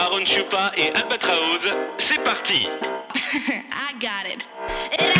Aaron Chupa et Albatraoz. C'est parti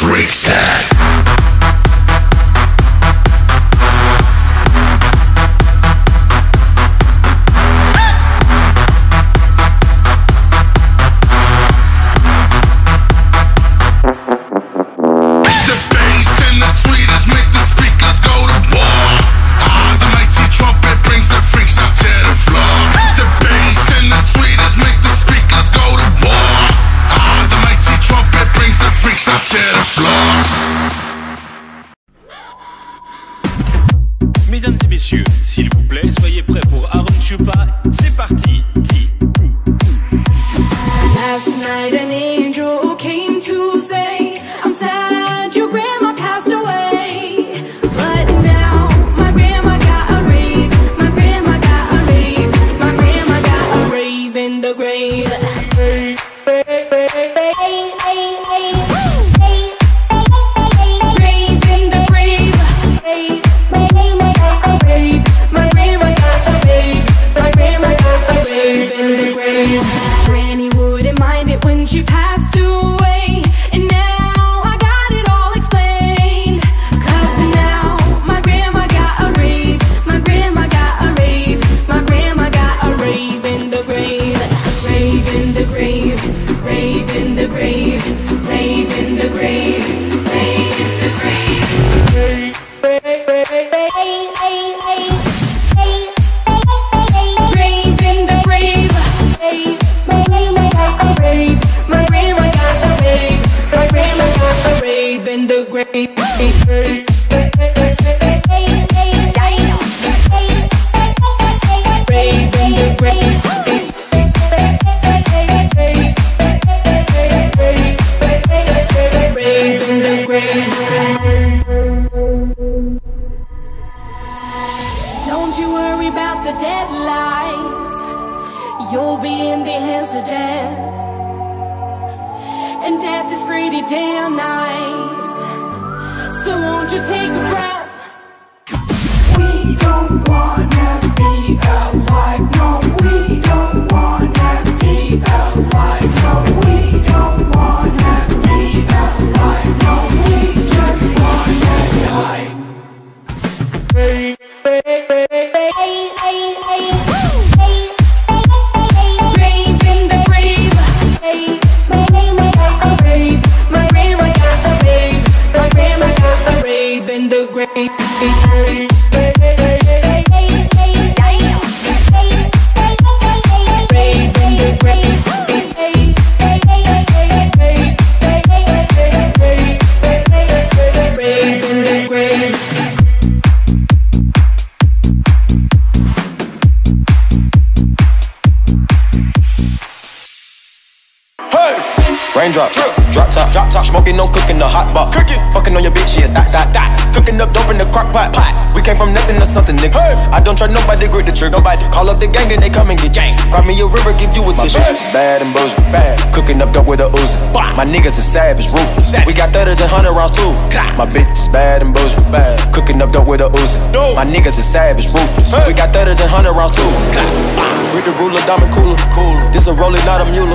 passed away. The dead life. You'll be in the hands of death. And death is pretty damn nice. So won't you take a breath? We don't wanna be alive, no, we don't wanna Raindrop, drip, drop top, drop top, smoking, no cooking, the hot pot, cooking, fucking on your bitch, yeah, that, that, that, cooking up dope in the crock pot, pot. We came from nothing to something, nigga. Hey. I don't try nobody, grip the trigger, nobody. Call up the gang and they come and get gang. Grab me a river, give you a tissue. It's bad and bullshit, bad. Cooking up dope with a Uzi. My niggas is savage, ruthless. We got thudders and hundred rounds too. Clap. My bitch is bad and bullshit, bad. Cooking up dope with a Uzi. Dope. My niggas is savage, ruthless. We got thudders and hundred rounds too. clap. Read the ruler, diamond cooler. Cool. This a roller, not a mule.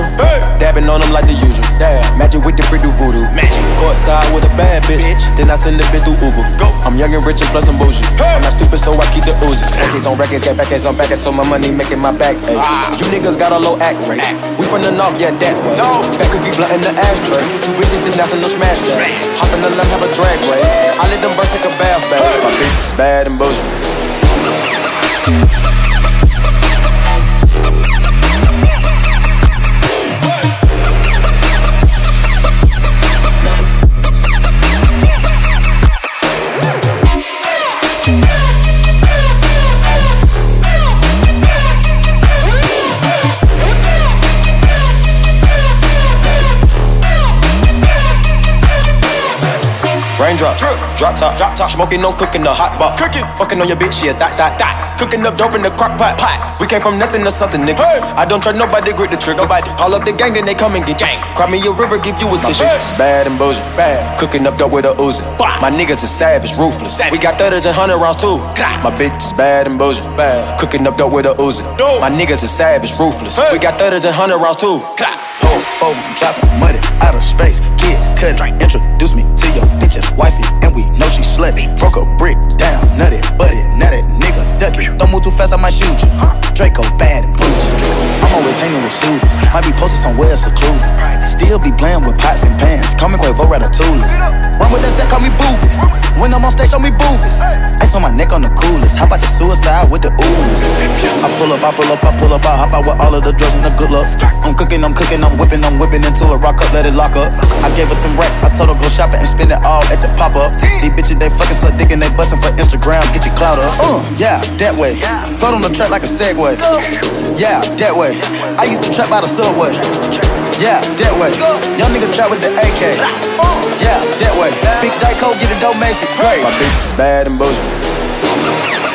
Dabbing on them like the usual. Damn. Magic with the free do voodoo. Magic. Courtside with a bad bitch. Then I send the bitch through Uber. Go. I'm young and rich and plus I'm bougie. I'm not stupid, so I keep the Uzi. Records on records, get back on back, so my money making my back. Ay. Ah. You niggas got a low act rate. We from the north, yeah, that way. No. Back cookie blunt in the ashtray. Two bitches just national smash that. Hop in the left, have a drag race. I let them birds take a bath bath. My bitch is bad and bougie. Raindrop, drip, drop top, drop top, smoking, no cooking, the hot pot, cooking, fucking on your bitch, yeah, that, that, that, cooking up dope in the crock pot, pot. We came from nothing to something, nigga. I don't try nobody, grip the trigger, nobody. Call up the gang and they come and get gang. Cry me a river, give you a tissue. It's bad and bullshit, bad. Cooking up dope with a oozing. My niggas is savage, ruthless. We got thudders and hundred rounds too. My bitch is bad and bullshit, bad. Cooking up dope with a oozing. My niggas is savage, ruthless. We got thudders and hundred rounds too. Pole, phone, dropping money out of space. Kid, cut, introduce me your bitch's wifey, and we know she slutty. Broke a brick down, nutty, buddy, now that nigga ducky. Don't move too fast, I might shoot you. Draco bad and bougie. I'm always hanging with shooters, might be posted somewhere secluded. Still be playing with pots and pans. Call me Quavo Ratatouille. Run with that set, call me boobies. When I'm on stage, show me boobies. On my neck on the coolest. How about the suicide with the ooze? I pull up, I pull up, I pull up, I hop out with all of the drugs and the good luck. I'm cooking, I'm cooking, I'm whipping, I'm whipping into a rock up, let it lock up. I gave her 10 racks, I told her go shopping and spend it all at the pop up. These bitches, they fucking suck dick and they bustin' for Instagram, get your clout up. Uh, yeah, that way. Float on the track like a Segway. Yeah, that way. I used to trap by the subway. Yeah, that way. Young nigga trap with the AK. Yeah, that way. Big Dyke, get it dope. Great. My bitch is bad and bullshit. Thank you.